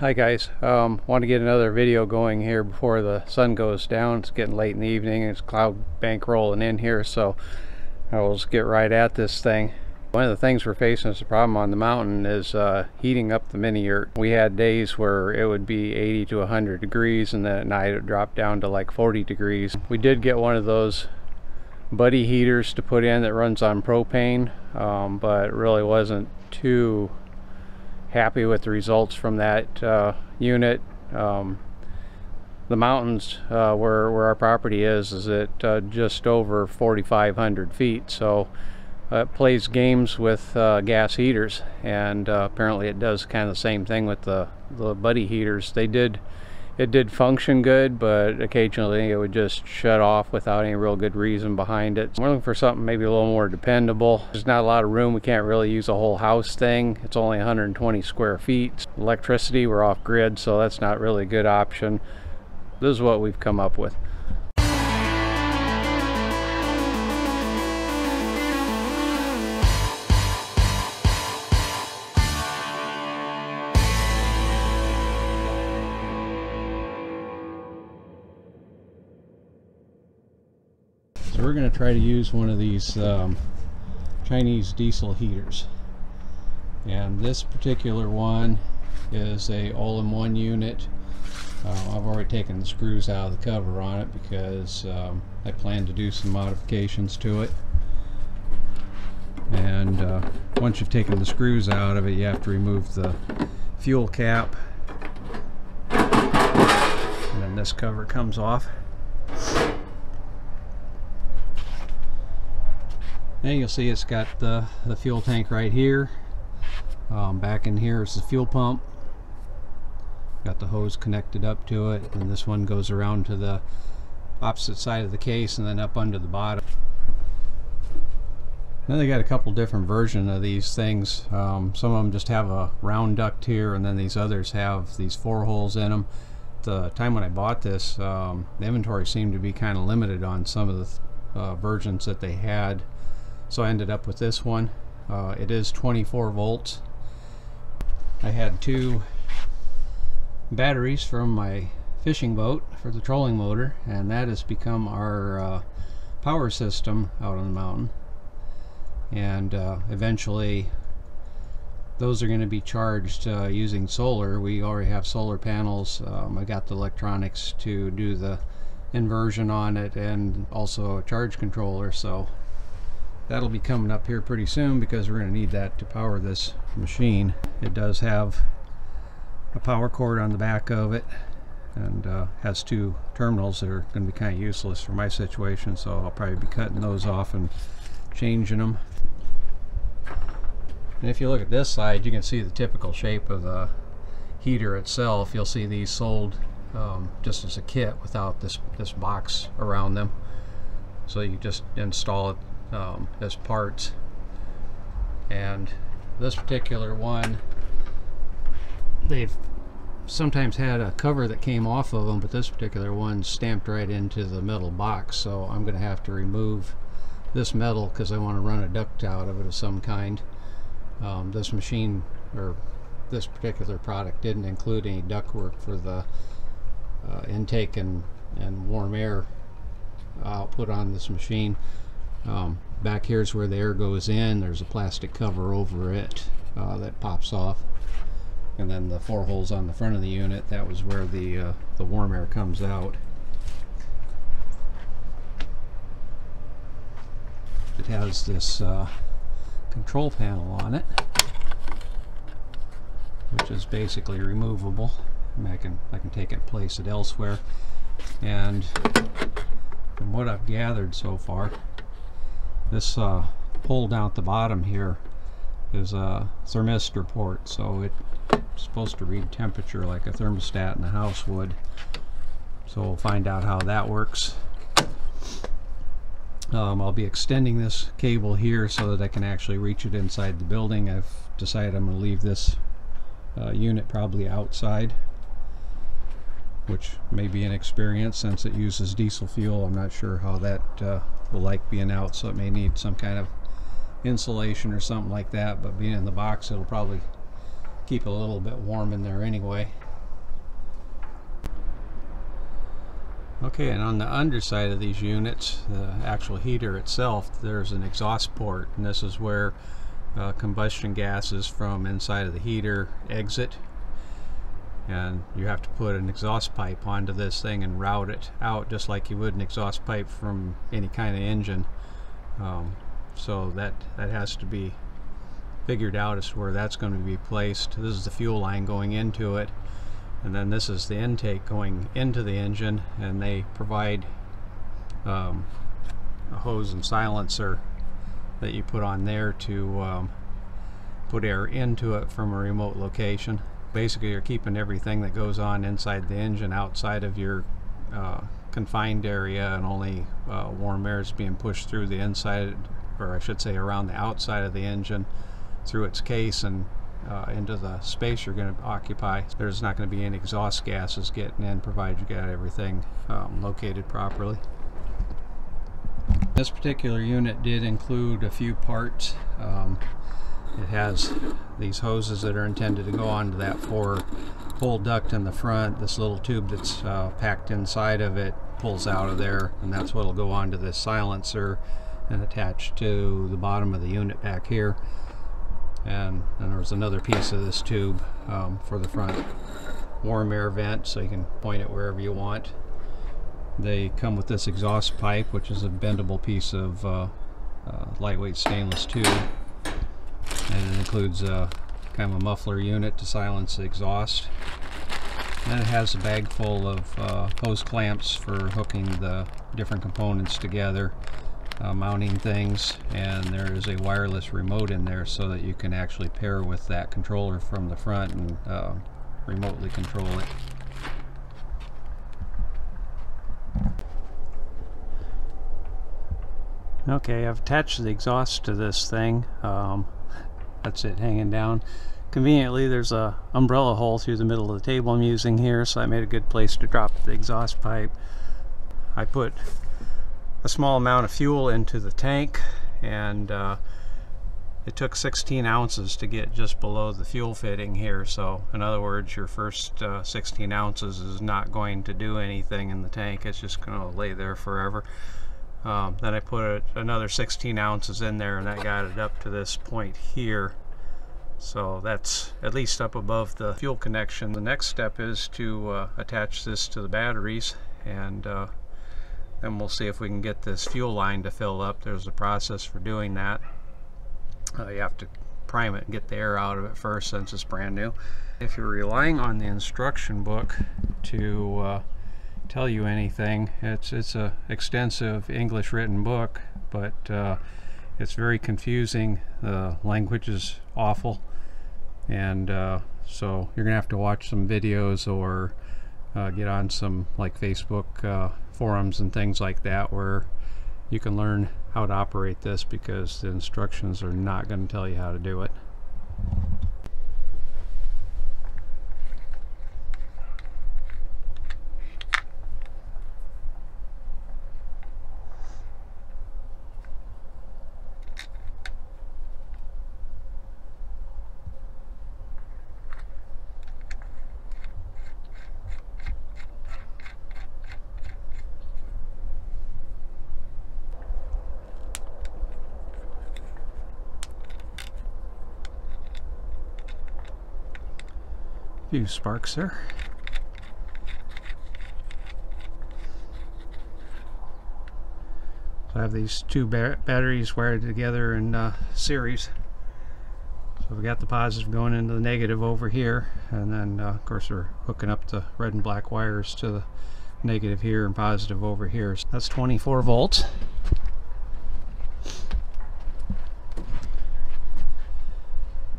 Hi guys, um, want to get another video going here before the sun goes down. It's getting late in the evening it's cloud bank rolling in here so I will just get right at this thing. One of the things we're facing as a problem on the mountain is uh, heating up the mini yurt. We had days where it would be 80 to 100 degrees and then at night it dropped down to like 40 degrees. We did get one of those buddy heaters to put in that runs on propane um, but it really wasn't too happy with the results from that uh, unit. Um, the mountains uh, where, where our property is is at uh, just over 4,500 feet so it plays games with uh, gas heaters and uh, apparently it does kind of the same thing with the, the buddy heaters. They did it did function good, but occasionally it would just shut off without any real good reason behind it. We're looking for something maybe a little more dependable. There's not a lot of room. We can't really use a whole house thing. It's only 120 square feet. Electricity, we're off grid, so that's not really a good option. This is what we've come up with. We're going to try to use one of these um, Chinese diesel heaters. And this particular one is a all-in-one unit. Uh, I've already taken the screws out of the cover on it because um, I plan to do some modifications to it. And uh, once you've taken the screws out of it, you have to remove the fuel cap. And then this cover comes off. And you'll see it's got the, the fuel tank right here. Um, back in here is the fuel pump. Got the hose connected up to it and this one goes around to the opposite side of the case and then up under the bottom. Then they got a couple different versions of these things. Um, some of them just have a round duct here and then these others have these four holes in them. The time when I bought this, um, the inventory seemed to be kind of limited on some of the uh, versions that they had so I ended up with this one. Uh, it is 24 volts. I had two batteries from my fishing boat for the trolling motor and that has become our uh, power system out on the mountain. And uh, eventually those are going to be charged uh, using solar. We already have solar panels. Um, I got the electronics to do the inversion on it and also a charge controller so that'll be coming up here pretty soon because we're going to need that to power this machine. It does have a power cord on the back of it and uh, has two terminals that are going to be kind of useless for my situation so I'll probably be cutting those off and changing them and if you look at this side you can see the typical shape of the heater itself. You'll see these sold um, just as a kit without this this box around them. So you just install it um, as parts. And this particular one they've sometimes had a cover that came off of them but this particular one stamped right into the metal box. So I'm gonna have to remove this metal because I want to run a duct out of it of some kind. Um, this machine or this particular product didn't include any duct work for the uh, intake and, and warm air output on this machine um, back here is where the air goes in. There's a plastic cover over it uh, that pops off. And then the four holes on the front of the unit, that was where the, uh, the warm air comes out. It has this uh, control panel on it, which is basically removable. I, mean, I can I can take it and place it elsewhere. And from what I've gathered so far, this uh, hole down at the bottom here is a thermistor port, so it's supposed to read temperature like a thermostat in the house would. So we'll find out how that works. Um, I'll be extending this cable here so that I can actually reach it inside the building. I've decided I'm going to leave this uh, unit probably outside which may be an experience since it uses diesel fuel. I'm not sure how that uh, will like being out, so it may need some kind of insulation or something like that. But being in the box, it'll probably keep a little bit warm in there anyway. Okay, and on the underside of these units, the actual heater itself, there's an exhaust port, and this is where uh, combustion gases from inside of the heater exit and you have to put an exhaust pipe onto this thing and route it out just like you would an exhaust pipe from any kind of engine. Um, so that, that has to be figured out as to where that's going to be placed. This is the fuel line going into it and then this is the intake going into the engine and they provide um, a hose and silencer that you put on there to um, put air into it from a remote location basically you're keeping everything that goes on inside the engine outside of your uh, confined area and only uh, warm air is being pushed through the inside or I should say around the outside of the engine through its case and uh, into the space you're going to occupy. There's not going to be any exhaust gases getting in provided you got everything um, located properly. This particular unit did include a few parts. Um, it has these hoses that are intended to go onto that four pull duct in the front. This little tube that's uh, packed inside of it pulls out of there and that's what will go onto this silencer and attach to the bottom of the unit back here. And then there's another piece of this tube um, for the front warm air vent so you can point it wherever you want. They come with this exhaust pipe which is a bendable piece of uh, uh, lightweight stainless tube and it includes a kind of a muffler unit to silence the exhaust and it has a bag full of uh, hose clamps for hooking the different components together uh, mounting things and there is a wireless remote in there so that you can actually pair with that controller from the front and uh, remotely control it. Okay, I've attached the exhaust to this thing. Um, that's it hanging down. Conveniently, there's a umbrella hole through the middle of the table I'm using here, so I made a good place to drop the exhaust pipe. I put a small amount of fuel into the tank and uh, it took 16 ounces to get just below the fuel fitting here so in other words your first uh, 16 ounces is not going to do anything in the tank it's just going to lay there forever um, then I put another 16 ounces in there and that got it up to this point here so that's at least up above the fuel connection the next step is to uh, attach this to the batteries and uh, then we'll see if we can get this fuel line to fill up. There's a process for doing that. Uh, you have to prime it and get the air out of it first since it's brand new. If you're relying on the instruction book to uh, tell you anything, it's it's a extensive English written book, but uh, it's very confusing. The language is awful, and uh, so you're gonna have to watch some videos or uh, get on some like Facebook uh, forums and things like that where you can learn how to operate this because the instructions are not going to tell you how to do it. Few sparks there. So I have these two ba batteries wired together in uh, series. So we got the positive going into the negative over here, and then uh, of course we're hooking up the red and black wires to the negative here and positive over here. So that's 24 volts.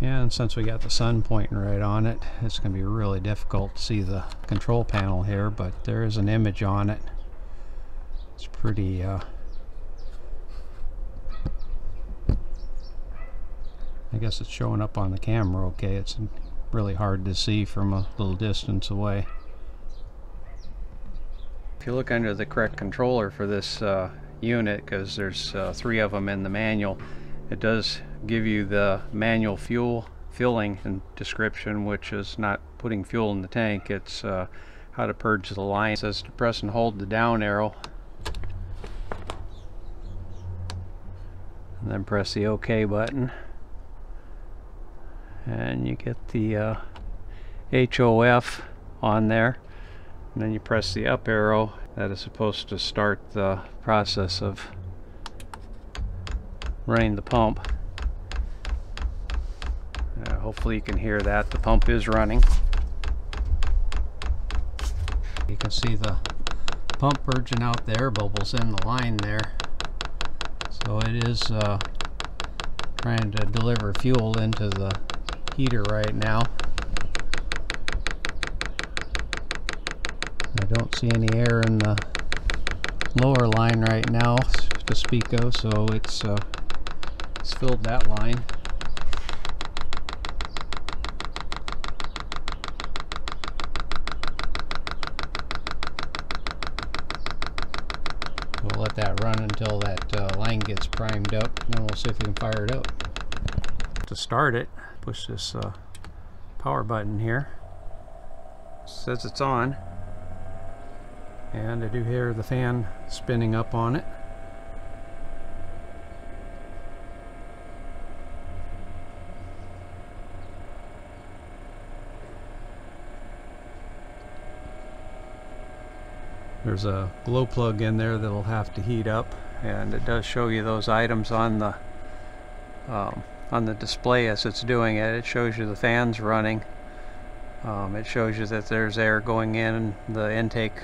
And since we got the sun pointing right on it, it's going to be really difficult to see the control panel here, but there is an image on it. It's pretty, uh, I guess it's showing up on the camera okay. It's really hard to see from a little distance away. If you look under the correct controller for this uh, unit, because there's uh, three of them in the manual, it does give you the manual fuel filling and description which is not putting fuel in the tank it's uh, how to purge the line. It says to press and hold the down arrow. And then press the OK button. And you get the uh, HOF on there. And then you press the up arrow. That is supposed to start the process of running the pump. Uh, hopefully you can hear that. The pump is running. You can see the pump purging out the air bubbles in the line there. So it is uh, trying to deliver fuel into the heater right now. I don't see any air in the lower line right now to speak of, so it's, uh, it's filled that line. We'll let that run until that uh, line gets primed up, and then we'll see if we can fire it up. To start it, push this uh, power button here. It says it's on. And I do hear the fan spinning up on it. There's a glow plug in there that'll have to heat up and it does show you those items on the um, on the display as it's doing it. It shows you the fans running. Um, it shows you that there's air going in the intake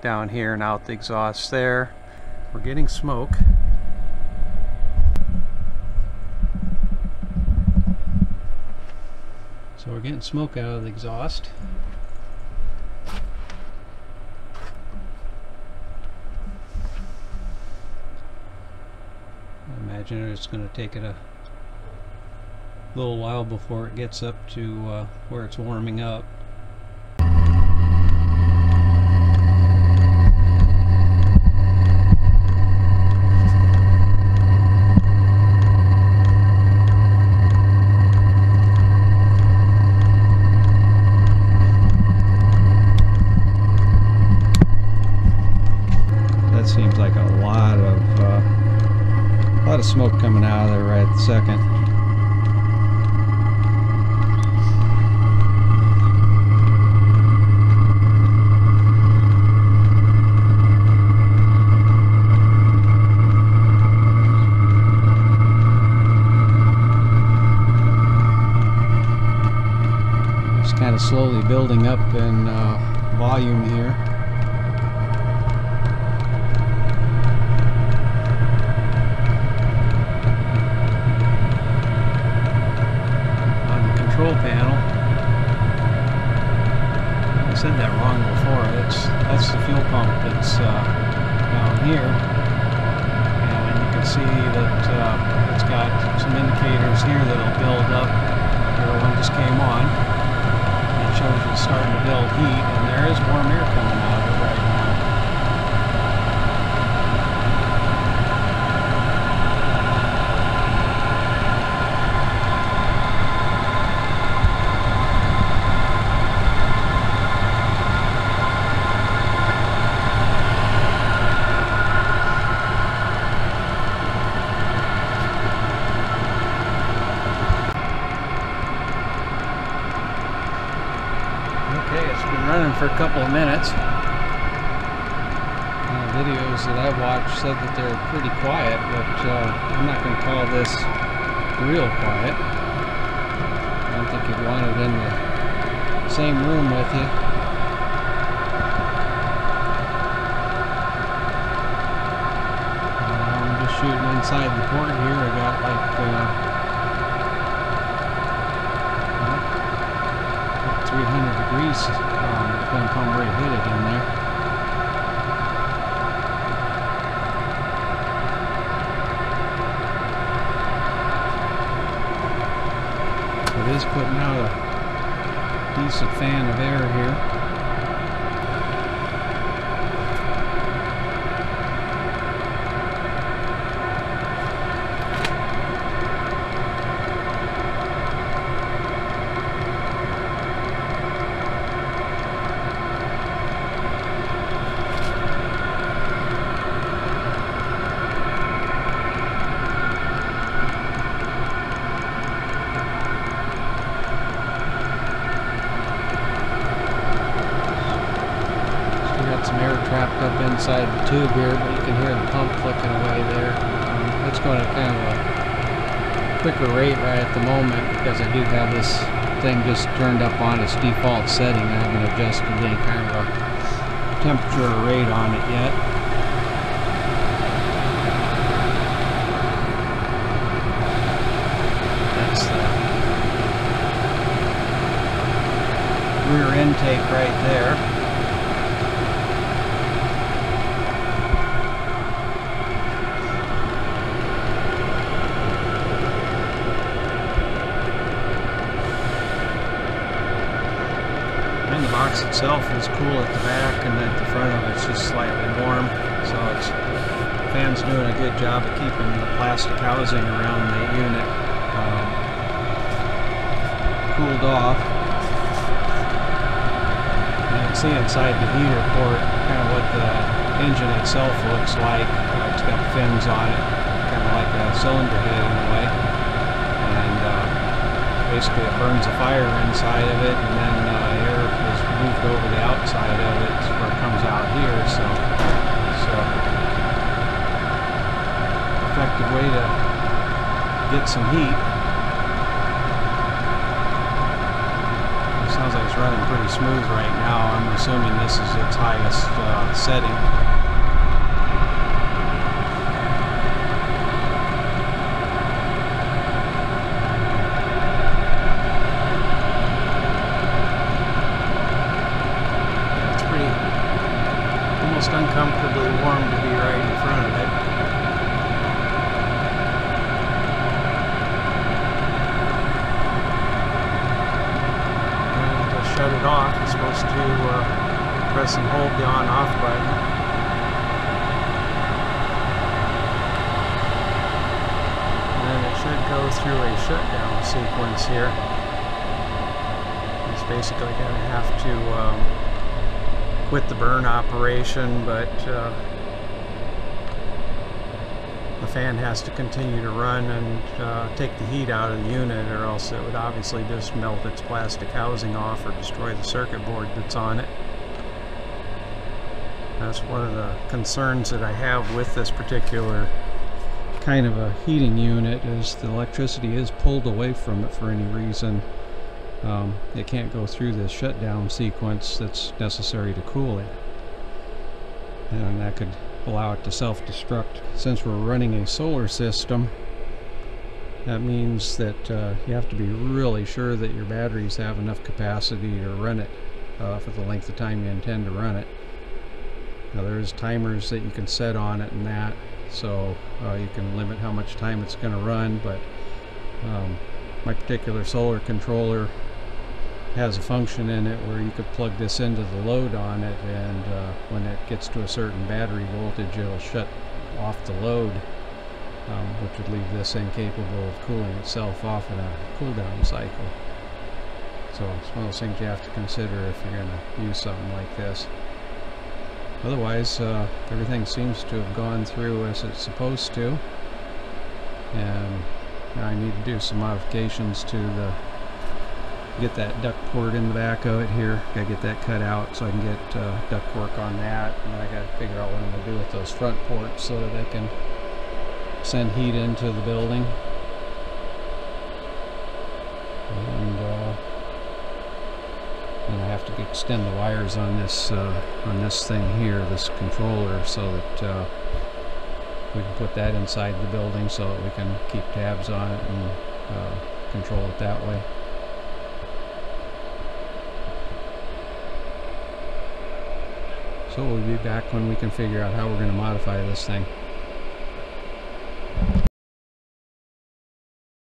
down here and out the exhaust there. We're getting smoke. So we're getting smoke out of the exhaust. I imagine it's going to take it a little while before it gets up to uh, where it's warming up. That seems like a lot of uh, a lot of smoke coming out of there right at the second. It's kind of slowly building up in uh, volume here. on the control panel. I said that wrong before. That's that's the fuel pump that's uh, down here, and you can see that uh, it's got some indicators here that'll build up. Here one just came on. It shows it's starting to build heat, and there is warm air coming out of it right now. Okay, it's been running for a couple of minutes. Uh, videos that I watched said that they're pretty quiet, but uh, I'm not going to call this real quiet. I don't think you'd want it in the same room with you. Uh, I'm just shooting inside the port here. I got like uh, 300 degrees, um, depending upon where you hit it in there. It is putting out a decent fan of air here. some air trapped up inside the tube here, but you can hear the pump clicking away there. It's going at kind of a quicker rate right at the moment because I do have this thing just turned up on its default setting. I haven't adjusted any kind of a temperature or rate on it yet. That's the rear intake right there. And the box itself is cool at the back and at the front of it's just slightly warm. So it's fan's doing a good job of keeping the plastic housing around the unit um, cooled off. You can see inside the heater port kind of what the engine itself looks like. Uh, it's got fins on it, kind of like a cylinder head in a way. And uh, basically it burns a fire inside of it and then moved over the outside of it where it comes out here. So, so effective way to get some heat. It sounds like it's running pretty smooth right now. I'm assuming this is its highest uh, setting. Yeah, it's pretty almost uncomfortably warm to be right in front of it. And to shut it off, you're supposed to uh, press and hold the on-off button. And then it should go through a shutdown sequence here. It's basically going to have to um, quit the burn operation, but uh, fan has to continue to run and uh, take the heat out of the unit or else it would obviously just melt its plastic housing off or destroy the circuit board that's on it. That's one of the concerns that I have with this particular kind of a heating unit is the electricity is pulled away from it for any reason. Um, it can't go through the shutdown sequence that's necessary to cool it. And that could allow it to self-destruct. Since we're running a solar system, that means that uh, you have to be really sure that your batteries have enough capacity to run it uh, for the length of time you intend to run it. Now there's timers that you can set on it and that, so uh, you can limit how much time it's going to run, but um, my particular solar controller has a function in it where you could plug this into the load on it and uh, when it gets to a certain battery voltage it'll shut off the load um, which would leave this incapable of cooling itself off in a cool down cycle. So it's one of those things you have to consider if you're going to use something like this. Otherwise, uh, everything seems to have gone through as it's supposed to. And I need to do some modifications to the get that duct port in the back of it here. Gotta get that cut out so I can get uh, duct work on that. And then I gotta figure out what I'm gonna do with those front ports so that I can send heat into the building. And uh, I have to extend the wires on this uh, on this thing here, this controller, so that uh, we can put that inside the building so that we can keep tabs on it and uh, control it that way. We'll be back when we can figure out how we're going to modify this thing.